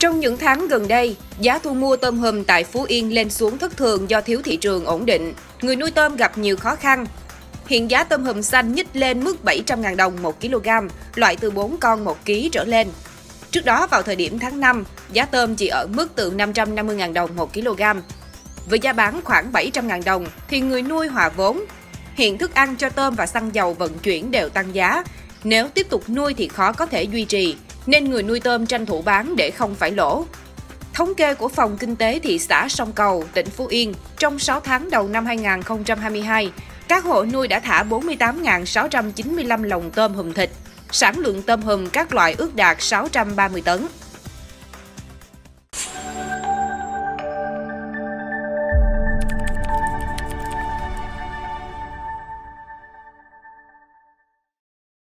Trong những tháng gần đây, giá thu mua tôm hùm tại Phú Yên lên xuống thất thường do thiếu thị trường ổn định. Người nuôi tôm gặp nhiều khó khăn. Hiện giá tôm hùm xanh nhích lên mức 700.000 đồng 1 kg, loại từ 4 con 1 kg trở lên. Trước đó vào thời điểm tháng 5, giá tôm chỉ ở mức từ 550.000 đồng 1 kg. Với giá bán khoảng 700.000 đồng thì người nuôi hòa vốn. Hiện thức ăn cho tôm và xăng dầu vận chuyển đều tăng giá. Nếu tiếp tục nuôi thì khó có thể duy trì, nên người nuôi tôm tranh thủ bán để không phải lỗ. Thống kê của Phòng Kinh tế thị xã Sông Cầu, tỉnh Phú Yên, trong 6 tháng đầu năm 2022, các hộ nuôi đã thả 48.695 lồng tôm hùm thịt, sản lượng tôm hùm các loại ước đạt 630 tấn.